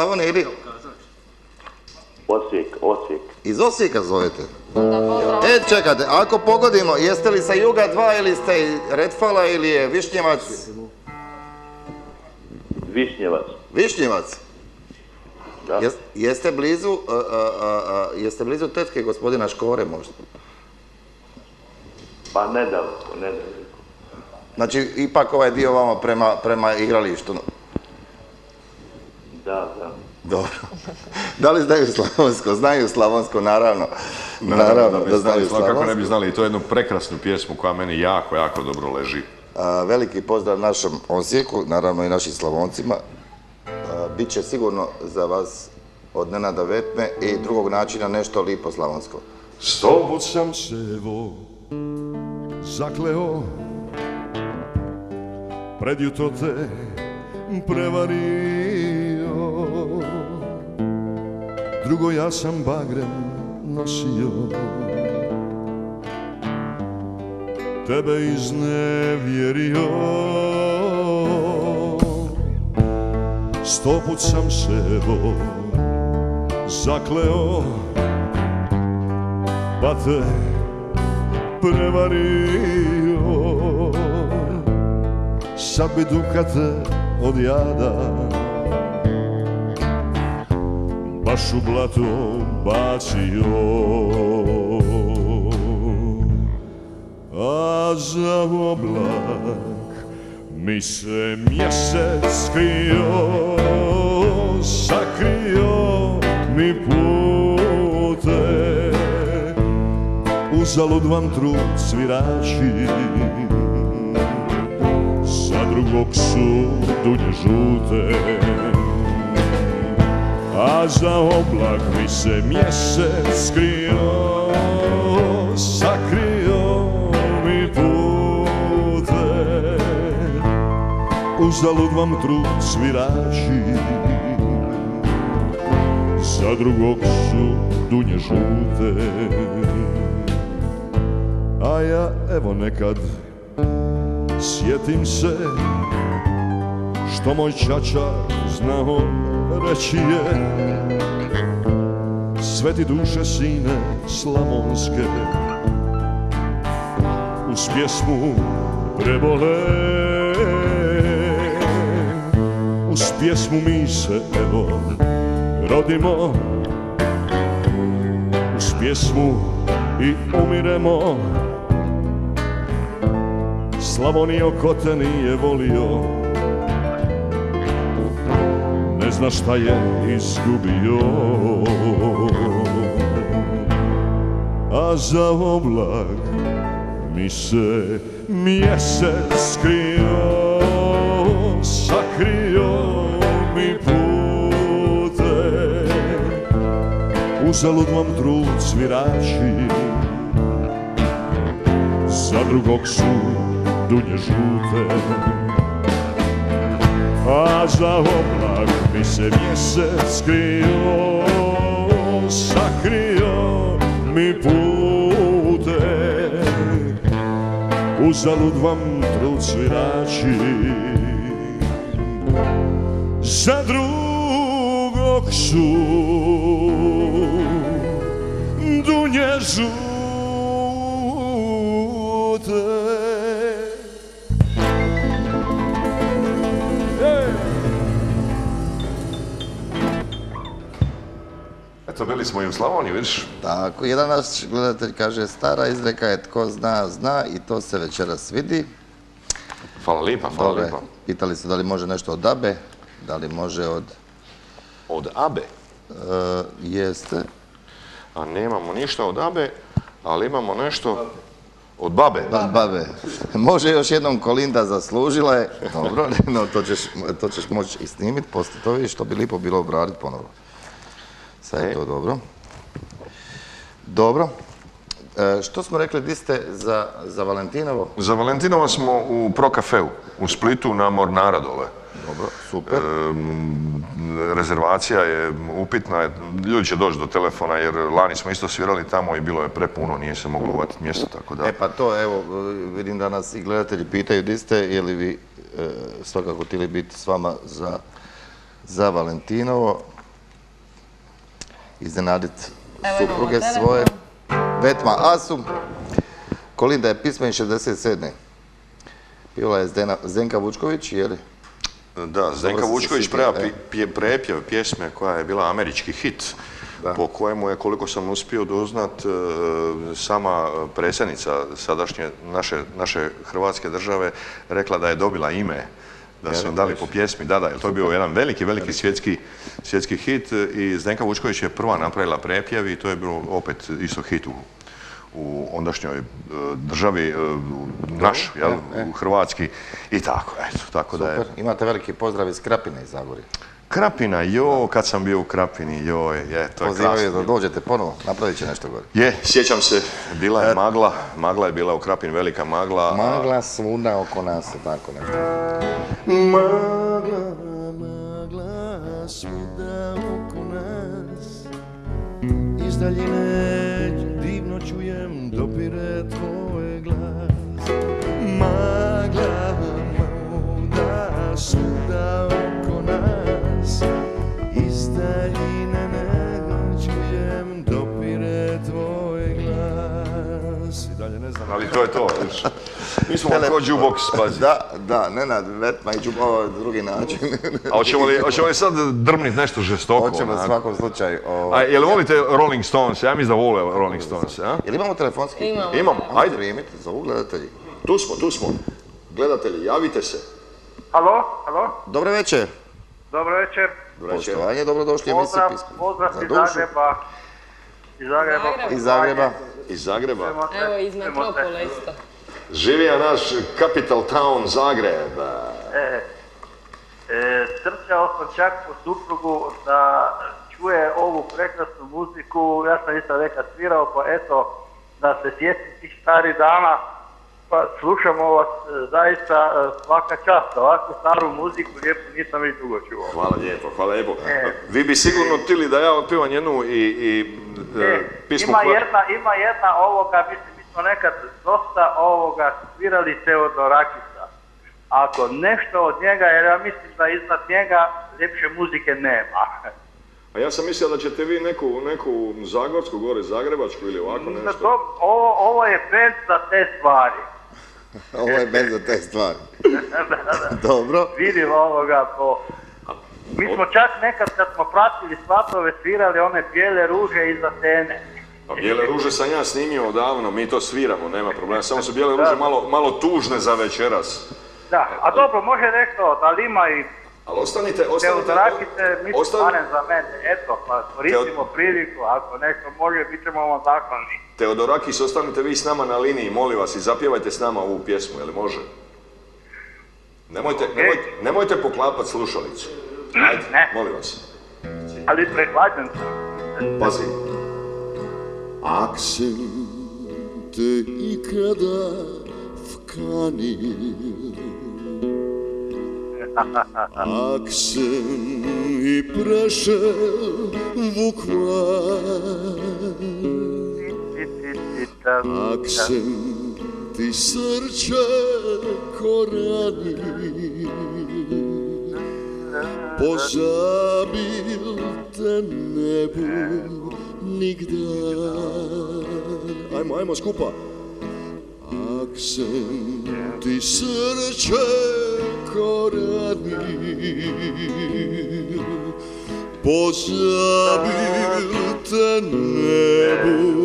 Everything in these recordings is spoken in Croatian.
Slavonija ili... Osijek, Osijek. Iz Osijeka zovete? E, čekajte, ako pogodimo, jeste li sa Juga 2 ili ste iz Redfala ili je Višnjevac? Višnjevac. Višnjevac? Da. Jes- jeste blizu, a, a, a, a, jeste blizu tetke gospodina Škore možda? Pa nedaleko, nedaleko. Znači, ipak ovaj dio vama prema, prema igralištu. Da, da. Dobro. Da li znaju slavonsko? Znaju slavonsko, naravno. Naravno da znaju Kako ne bi slavonsko. znali, i to je jednu prekrasnu pjesmu koja meni jako, jako dobro leži. A, veliki pozdrav našem Osijeku, naravno i našim Slavoncima. A, Biće sigurno za vas od Nenada Vetme i drugog načina nešto lipo slavonsko. Sto put sam se evo zakleo Pred jutro te prevario Drugo ja sam bagrem nosio. Tebe iznevjerio. Sto put sam se zakleo pa te prevario. Sad bi dukate od jada Baš u blato bacio. A za oblak mi se mjesec skrio Sakrio mi pute. Uzalud vam trud svirači Sa drugog su dunje žute A za oblak mi se mjesec skrio Sakrio mi pute. Uzalud vam trud svirači Za drugog su dunje žute. A ja evo nekad sjetim se Što moj čača znao reći je Sveti duše sine slavonske Uz pjesmu prebole Uz pjesmu mi se evo rodimo Uz pjesmu i umiremo. Slavonio ko te nije volio zna šta je izgubio. A za oblak mi se mjesec skrio Sakrio mi pute. Uzalud vam trud svirači Za drugog su dunje žute. A za oblak mi se mjesec skrio Sakrio mi pute. Uzalud vam trud svirači Za drugog su dunje žute Eto, bili smo i u Slavoniji, vidiš? Tako, jedan naš gledatelj kaže, stara izreka je tko zna, zna i to se večeras vidi. Hvala lipa, hvala lipa. pitali ste da li može nešto od Abe, da li može od... Od Abe? E, jeste. A nemamo ništa od Abe, ali imamo nešto od Babe. Ba- babe. Može još jednom Kolinda zaslužila je. Dobro, no, to ćeš, to ćeš moći i snimit, poslije to vidiš, to bi lipo bilo obraditi ponovo. Sad je E. to dobro. Dobro. E, što smo rekli, di ste za, za Valentinovo? Za Valentinova smo u Pro Cafeu, u Splitu na Mornara dole. Dobro, super. Rezervacija je upitna, ljudi će doći do telefona jer lani smo isto svirali tamo i bilo je prepuno, nije se moglo uvatiti mjesto, tako da... E pa to, evo, vidim da nas i gledatelji pitaju di ste, je li vi e, svakako htjeli biti s vama za, za Valentinovo. Iznenadit Evo imamo supruge svoje. Vetma Asum. Kolinda je pismen 67. Pila je Zdenka Vučković, je li? Da, Zdenka Vučković prepjev pjesme koja je bila američki hit, po kojemu je, koliko sam uspio doznat, e, sama predsjednica sadašnje naše, naše Hrvatske države rekla da je dobila ime, da su dali po pjesmi, da, da, jer to je bio jedan veliki, veliki svjetski, svjetski hit i Zdenka Vučković je prva napravila prepjev i to je bilo opet isto hit u, u ondašnjoj e, državi, e, naš, jel, u hrvatski i tako, eto, tako da je... Super. Imate veliki pozdrav iz Krapine iz Zagorja. Krapina, jo, kad sam bio u Krapini, joj, je, to je Pozivaju da krasno. dođete ponovo, napravit će nešto gore. Je, sjećam se, bila je magla, magla je bila u Krapini, velika magla. a- Magla svuda oko nas, tako nešto. Magla, magla, svuda oko nas Iz daljine divno čujem dopire tvoj to je to. Mi smo ko jukebox, pazi. Da, da, Nenad Vetma i Đubo, drugi način. A hoćemo li, hoćemo li sad drmnit nešto žestoko? Hoćemo u svakom slučaju. A jel volite Rolling Stones? Ja mislim da vole Rolling Stones, a? Jel imamo telefonski? Imamo. Imamo, Ajde. Primite, zovu gledatelji. Tu smo, tu smo. Gledatelji, javite se. Halo, halo, Dobro večer. dobro večer. Poštovanje, dobrodošli u emisiju Pozdrav, pozdrav iz. Zagreba. Iz Zagreba. Zagreb. Iz Zagreba. Iz Zagreba. Evo iz Metropole isto. Živija naš capital town Zagreb. E, e, trčao sam čak po suprugu da čuje ovu prekrasnu muziku. Ja sam isto nekad svirao, pa eto, da se sjetim tih starih dana. Pa slušamo vas e, zaista e, svaka čast. Ovakvu staru muziku lijepo nisam već dugo čuo. Hvala lijepo, hvala lijepo. E. Vi bi sigurno htjeli da ja otpivam jednu i, i e, pismo ima koja- jedna, ima jedna ovoga, mislim, mi smo nekad dosta ovoga svirali Teodorakisa. Ako nešto od njega, jer ja mislim da iznad njega ljepše muzike nema. A ja sam mislio da ćete vi neku, neku zagorsku gore, zagrebačku ili ovako nešto. To, ovo, ovo je band za te stvari. Ovo je bez za te stvari. Dobro. Vidim ovoga po... Mi smo čak nekad kad smo pratili svatove svirali one bijele ruže iz Atene. Pa bijele ruže sam ja snimio odavno, mi to sviramo, nema problema. Samo su bijele ruže malo, malo tužne za večeras. Da, a dobro, može nešto, da li ima i Ali ostanite, ostanite... Mislim, ostan- barem za mene, eto, pa koristimo priliku, ako nešto može, bit ćemo vam zahvalni. Teodorakis, ostanite vi s nama na liniji, molim vas, i zapjevajte s nama ovu pjesmu, je li može? Nemojte, nemojte, nemojte poklapat slušalicu. Ajde, Ne. molim vas. Ali prehlađen sam. Pazi. Ak sam te ikada vkanil Ak sam i prešel ta, Ak sam ti srce koranil Pozabil te ne bu nigdar Ajmo, ajmo skupa. Ak sam ti srce koranil Pozabil te ne bu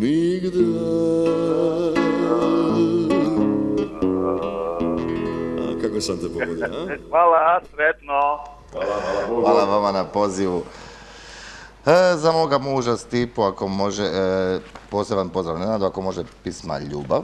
nigdar A kako sam te pogodio, a? Hvala, sretno. Hvala vama na pozivu. E, za moga muža Stipu, ako može, e, poseban pozdrav Nenadu, ako može pisma Ljubav.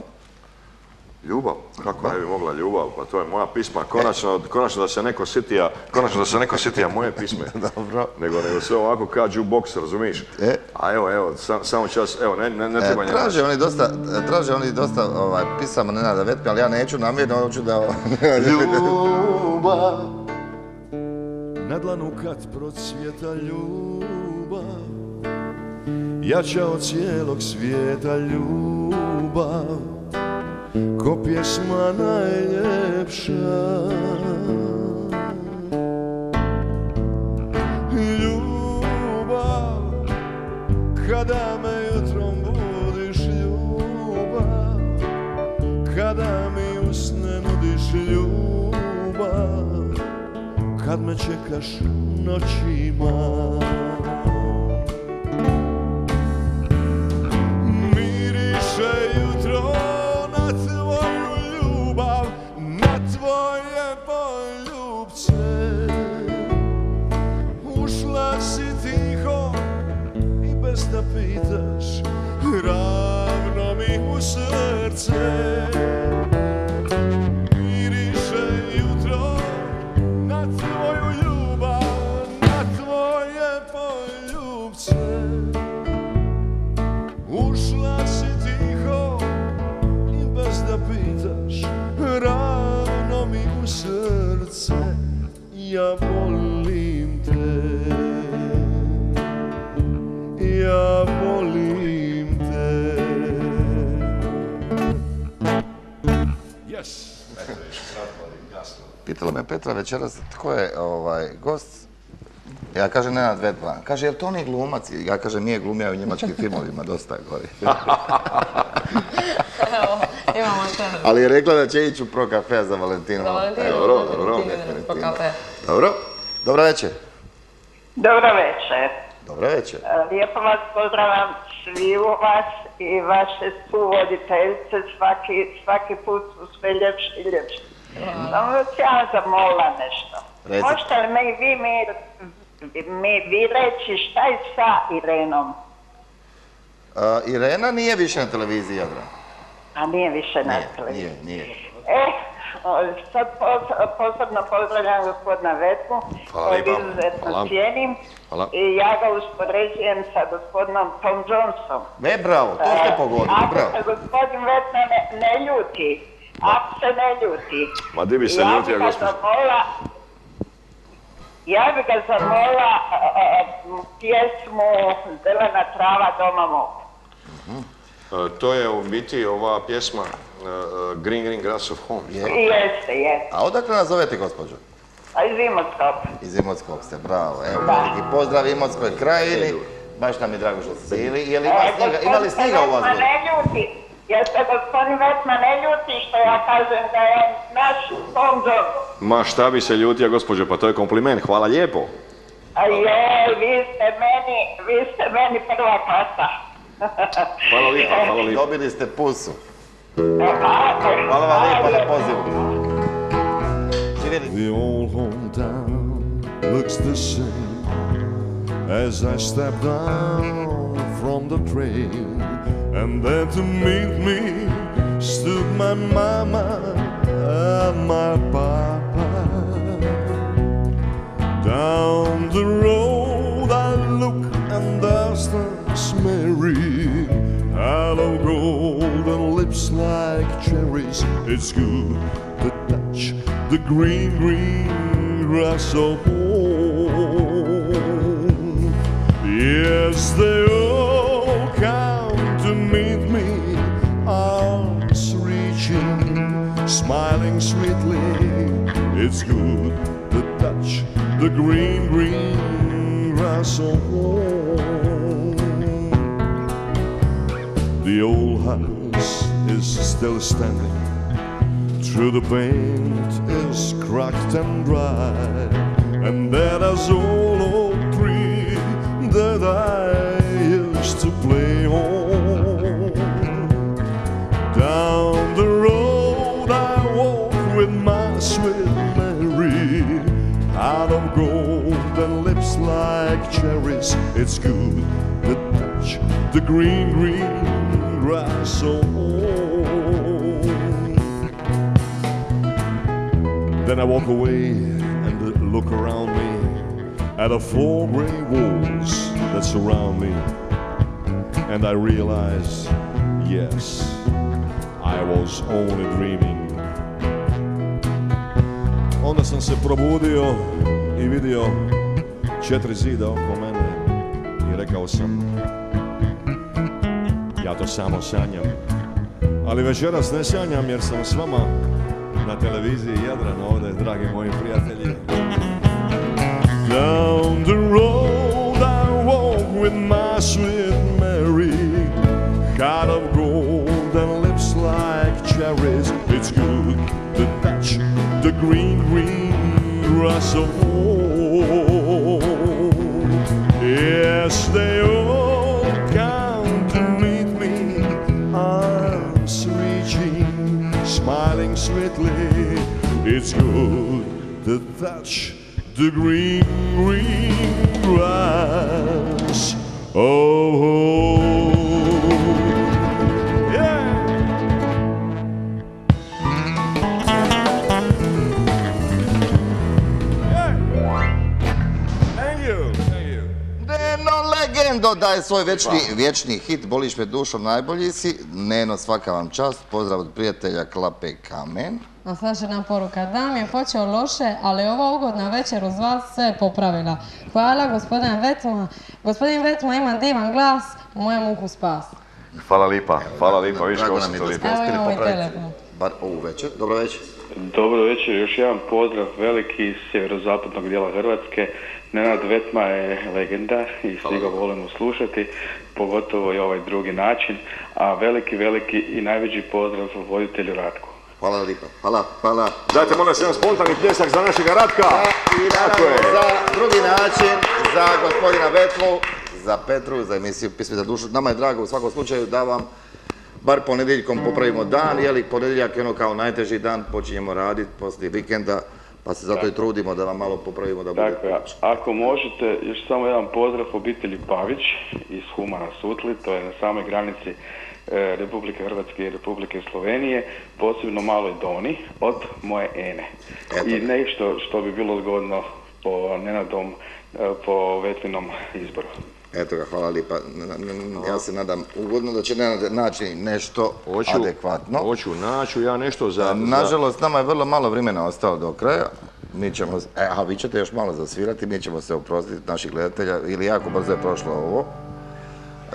Ljubav? Kako ne bi mogla ljubav? Pa to je moja pisma. Konačno, konačno da se neko sitija, konačno da se neko sitija moje pisme. Dobro. Nego, nego sve ovako kao jukebox, razumiješ? E. A evo, evo, sam- samo čas, evo, ne, ne, ne E, treba njega. traže oni dosta, e, traže oni dosta ovaj, pisama Nenada Vetme, ali ja neću namjerno, hoću da... Ljubav Na dlanu kad procvjeta ljubav Jača od cijelog svijeta ljubav ko pjesma najljepša. Ljubav, kada me jutrom budiš ljubav. Kada mi usne nudiš ljubav. Kad me čekaš noćima. Da pitaš Ravno mi u srce. Miriše jutro na tvoju ljubav Na tvoje poljubce. Ušla si tiho i bez da pitaš Rano mi u srce. Ja Pitala me Petra večeras tko je ovaj, gost. Ja kažem Nenad Vedban. Kaže, jel to onaj glumac? Ja kažem, nije glumio u njemačkim filmovima, dosta je gori. Ali je rekla da će ići u pro kafe za Valentinu. Za Valentinu, Dobro, dobro. Kafe. Dobro. Dobro večer. Dobro večer. Dobro večer. E, Lijepo vas pozdravljam svi u vas i vaše suvoditeljce. Svaki, svaki put su sve ljepši i ljepši. Ja zamola nešto. Reci. Možete li mi, vi, mi, mi, vi reći šta je sa Irenom? Uh, Irena nije više na televiziji, Jadra. A nije više na Nije, televiziji. nije, nije. E, sad pos- posebno pozdravljam gospodina Vetku, Hvala lijepa. izuzetno Hvala. cijenim. Hvala. I ja ga uspoređujem sa gospodinom Tom Johnsonom. E, bravo, to ste E, pogodili, Ako bravo. se gospodin Vetna ne, ne ljuti, ako se ne ljuti, Ma di bi se ja ljutio, bi ga gospođo? zamola, ja bi ga zamola a, a, a, pjesmu Zelena trava doma mog. E, To je u biti ova pjesma e, e, Green Green Grass of Home. Je. Jeste, jeste. A odakle nas zovete, gospođo? A iz Imotskog. Iz Imotskog ste, bravo. Evo, veliki pozdrav Imotskoj krajini. Baš nam je drago što ste bili. Je li ima E, snijega, ima li gospodin snijega u vas? Ne ljuti. Jer se gospodin Vetma ne ljuti što ja kažem da je naš Tom. Ma šta bi se ljutio, gospođo, pa to je kompliment, hvala lijepo. A joj, vi ste meni, vi ste meni prva klasa. Hvala lijepa, hvala lijepa. Dobili ste pusu. Hvala vam lijepa na pozivu. The old hometown looks the same as I step down from the train. And there to meet me stood my mama and my papa. Down the road I look and there stands Mary. Hello, golden lips like cherries. It's good to touch the green, green grass of home. Yes, they sweetly. It's good to touch the green, green grass of home. The old house is still standing. Through the paint is cracked and dry, and that is old oak tree that I used to play on. Down the road like cherries. It's good to touch the green, green grass so. Then I walk away and look around me at the four gray walls that surround me. And I realize, yes, I was only dreaming. Onda sam se probudio i vidio četiri zida oko mene i rekao sam ja to samo sanjam. Ali večeras ne sanjam jer sam s vama na televiziji Jadran ovdje dragi moji prijatelji. Down the road I walk with my sweet Mary. Heart of gold and lips like cherries. It's good to touch the green green grass of It's good to touch the green, green grass. Oh. oh. Legendo daje svoj vječni, vječni hit Boliš me dušom, najbolji si. Neno, svaka vam čast. Pozdrav od prijatelja Klape Kamen. A slaže nam poruka. Dan je počeo loše, ali ova ugodna večer uz vas sve je popravila. Hvala gospodin Vetma. Gospodin Vetma ima divan glas, u mojem uhu spas. Hvala lipa, hvala lipa, kako to ste Evo imamo i telefon. Bar ovu večer. Dobro večer. Dobro večer, još jedan pozdrav veliki iz sjeverozapadnog dijela Hrvatske. Nenad Vetma je legenda i svi ga volimo slušati, pogotovo i ovaj drugi način. A veliki, veliki i najveći pozdrav voditelju Ratku. Hvala lipa. Hvala, hvala. Dajte molim vas jedan spontani pljesak za našega Ratka. I Tako naravno je. za drugi način, za gospodina Vetmu, za Petru, za emisiju Pismi za dušu. Nama je drago u svakom slučaju da vam bar ponedjeljkom popravimo dan, jer ponedjeljak je ono kao najteži dan, počinjemo raditi poslije vikenda, pa se zato i trudimo da vam malo popravimo da bude. Dakle, ako možete, još samo jedan pozdrav obitelji Pavić iz Humana Sutli, to je na samoj granici e, Republike Hrvatske i Republike Slovenije, posebno maloj Doni od moje Ene. Eto I nešto što bi bilo zgodno po Nenadom, e, po Vetlinom izboru. Eto ga, hvala lipa. Ja se nadam ugodno da će naći nešto adekvatno. hoću naću ja nešto za... Nažalost, nama je vrlo malo vremena ostalo do kraja. Mi ćemo, e, a vi ćete još malo zasvirati, mi ćemo se oprostiti naših gledatelja, ili jako brzo je prošlo ovo.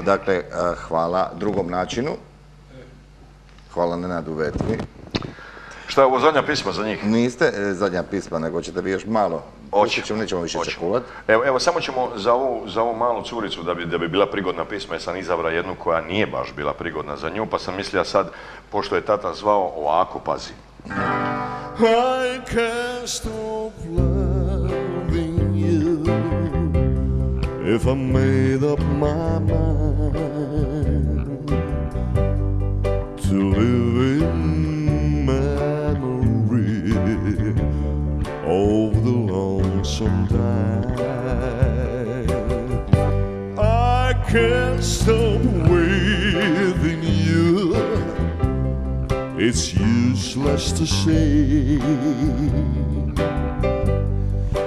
Dakle, eh, hvala drugom načinu. Hvala Nenadu Vetmi. Šta je ovo zadnja pisma za njih? Niste eh, zadnja pisma, nego ćete vi još malo. Pustit ćemo, nećemo više čekulat. Evo, evo, samo ćemo za ovu, za ovu malu curicu, da bi, da bi bila prigodna pisma, jer sam izabrao jednu koja nije baš bila prigodna za nju, pa sam mislio sad, pošto je tata zvao, ovako pazi. I can't stop loving you if I made up my mind to live in can't stop waiting you. It's useless to say.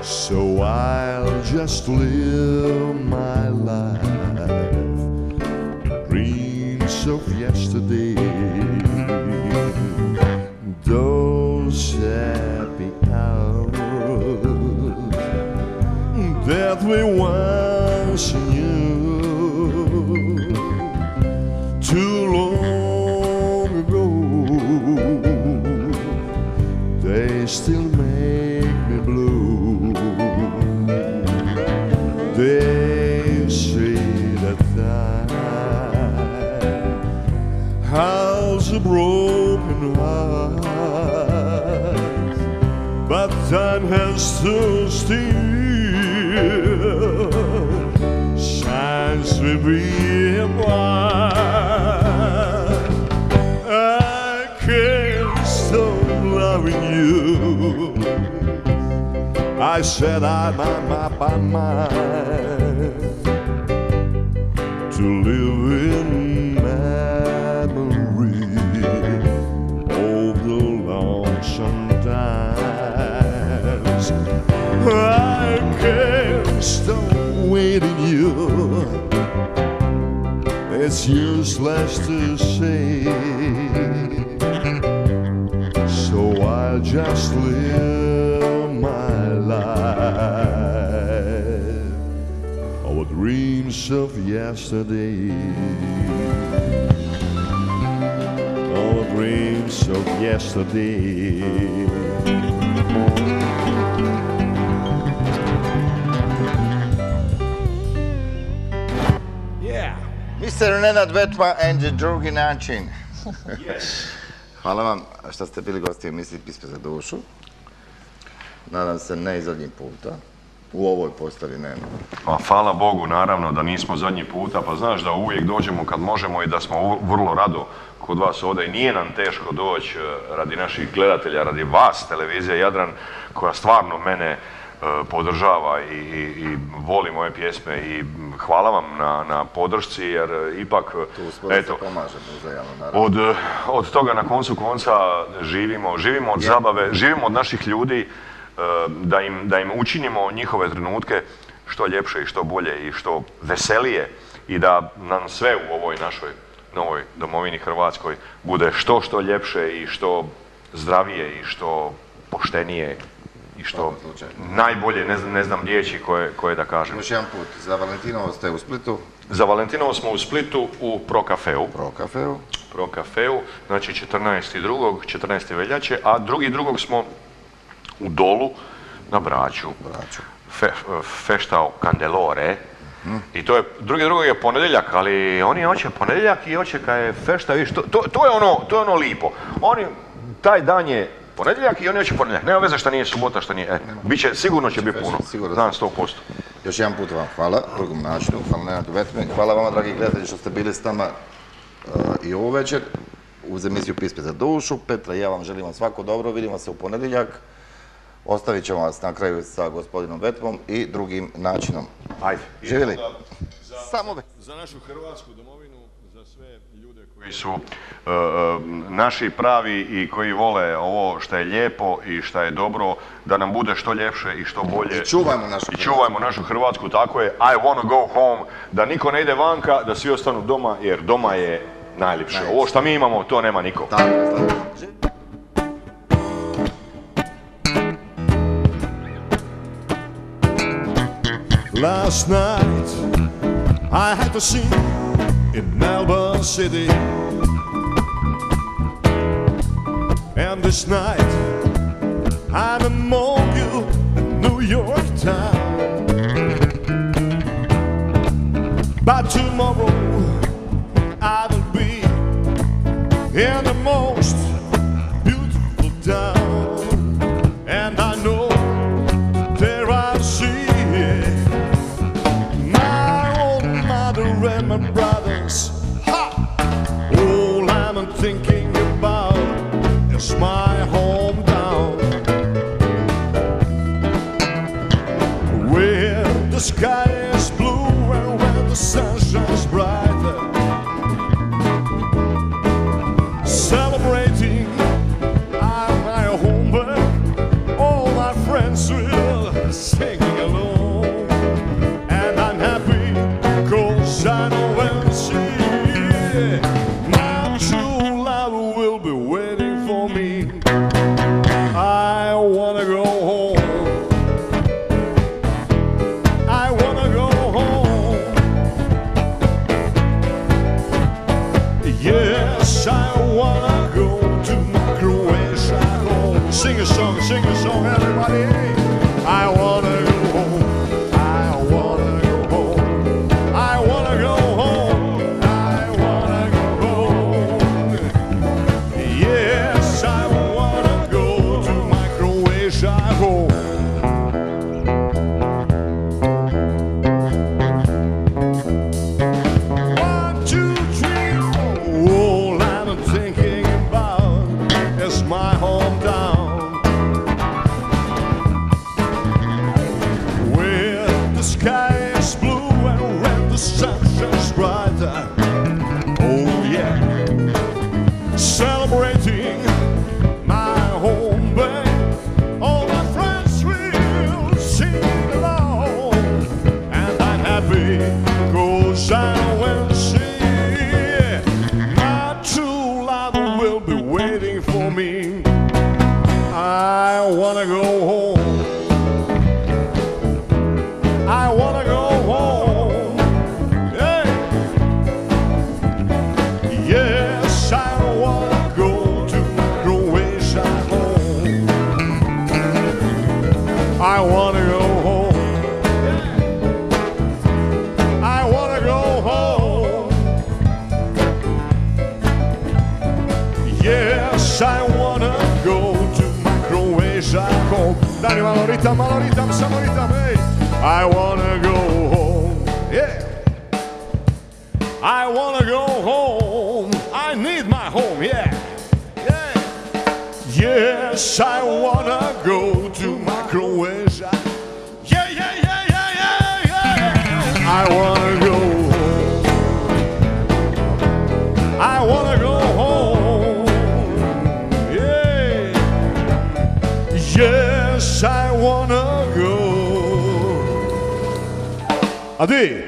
So I'll just live my life. Dreams of yesterday. Those happy hours that we once time has stood still shines with me. I can't stop loving you. I said my, my mind to live Can't stop waiting you. It's useless to say. So I'll just live my life. Our dreams of yesterday. Our dreams of yesterday. Mr. Nenad Vetma and the drugi način. Hvala vam što ste bili gosti emisiji Pisme za dušu. Nadam se ne i zadnji puta. u ovoj postavi nema. Pa hvala Bogu naravno da nismo zadnji puta, pa znaš da uvijek dođemo kad možemo i da smo vrlo rado kod vas ovdje i nije nam teško doći e, radi naših gledatelja, radi vas, televizija Jadran, koja stvarno mene podržava i, i, i voli moje pjesme i hvala vam na, na podršci jer e, ipak, Tu eto, pomažemo naravno. od, od toga na koncu konca živimo, živimo od zabave, živimo od naših ljudi, eh, da im, da im učinimo njihove trenutke što ljepše i što bolje i što veselije i da nam sve u ovoj našoj novoj domovini Hrvatskoj bude što što ljepše i što zdravije i što poštenije i što najbolje, ne znam, ne znam riječi koje, koje da kažem. Još jedan put, za Valentinovo ste u Splitu, Za Valentinovo smo u Splitu u Pro Cafeu. pro kafeu. Pro Cafeu, znači 14.2. 14. veljače, a drugi drugog smo u Dolu na Braću. Braću. Fe, feštao Candelore. I to je, drugi drugog je ponedjeljak, ali oni hoće ponedjeljak i hoće kad je fešta, viš, to, to, to je ono, to je ono lipo. Oni, taj dan je ponedjeljak i oni hoće ponedjeljak. Nema veze što nije subota, što nije, e, bit će, sigurno će biti puno, sigurno. znam 100%. Još jedan put vam hvala, drugom načinu, hvala Nenadu Vetme, hvala vama dragi gledatelji što ste bili s nama uh, i ovu večer uz emisiju Pisme za dušu. Petra i ja vam želim vam svako dobro, vidimo se u ponedjeljak. Ostavit ćemo vas na kraju sa gospodinom Vetmom i drugim načinom. Ajde. Živjeli? Samo ve- za našu Hrvatsku domovinu, za sve ljude koji su e, e, naši pravi i koji vole ovo što je lijepo i što je dobro, da nam bude što ljepše i što bolje. I čuvajmo našu I čuvajmo našu Hrvatsku, tako je. I wanna go home, da niko ne ide vanka, da svi ostanu doma, jer doma je najljepše. Ovo što mi imamo, to nema niko. Tako slavno. Last night I had to sing in Melbourne City. And this night I'm among you in New York town. By tomorrow I will be in the most Christmas brighter home. Malo ritam, malo ritam. I wanna go home. Yeah. I wanna go home. I need my home. Yeah. Yeah. Yes, I wanna go to my Croatia. Yeah, yeah, yeah, yeah, yeah, yeah. I wanna Adi,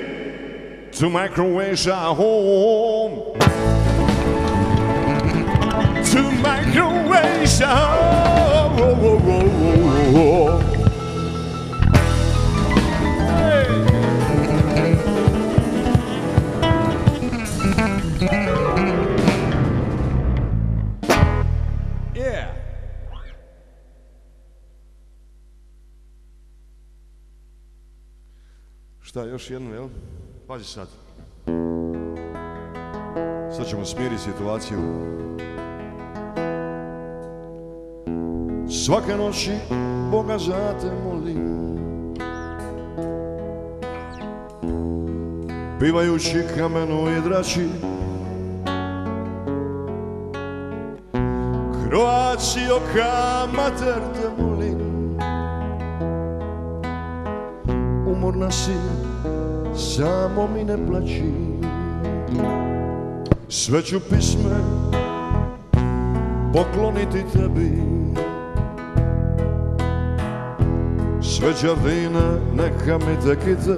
to my Croatia home. To my Croatia. Oh, Šta, još jednu, jel? Pazi sad. Sad ćemo smiriti situaciju. Svake noći Boga za te molim Pivajući kamenu i drači Croacio mater te molim Umorna si, samo mi ne plaći. Sve ću pisme pokloniti tebi. Sve đardine neka mi tekite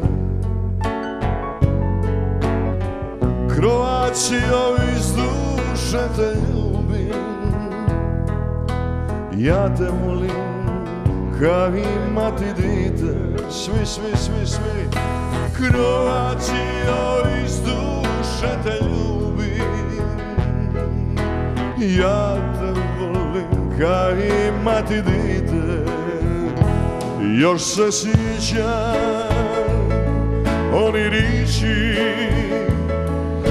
Croacio iz duše te ljubim. Ja te molim kao imati dite Svi, svi, svi, svi. Croacio iz duše te ljubim Ja te volim kao imati dite. Još se sjećam oni riči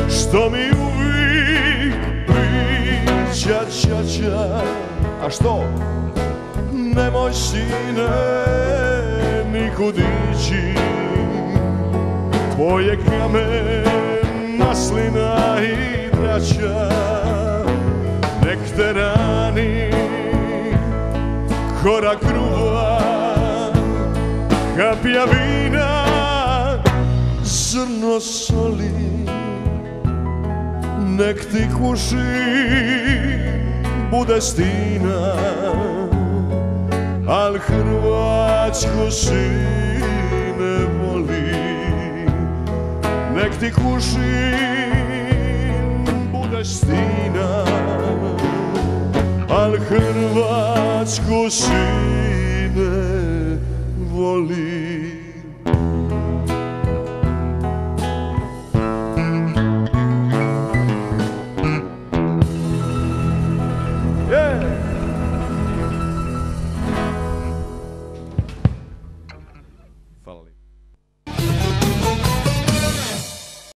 Što mi uvijek priča ča ča. A što? Nemoj sine nikud ići Tvoje kamen, maslina i drača Nek te rani korak gruva Kapija vina, zrno soli Nek ti kuši bude stina Al Hrvatsku si ne voli Nek ti kuši bude stina Al Hrvatsku si ne voli